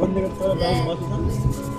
बंद करता है बहुत मस्त